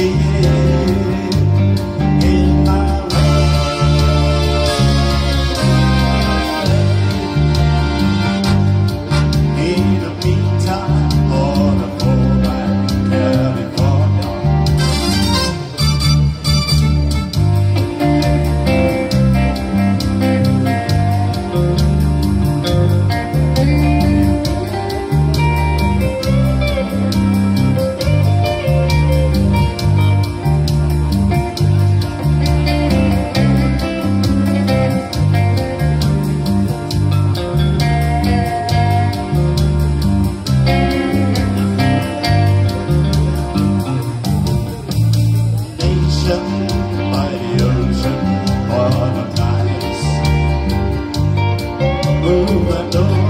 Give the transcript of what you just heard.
see by the ocean, on a and.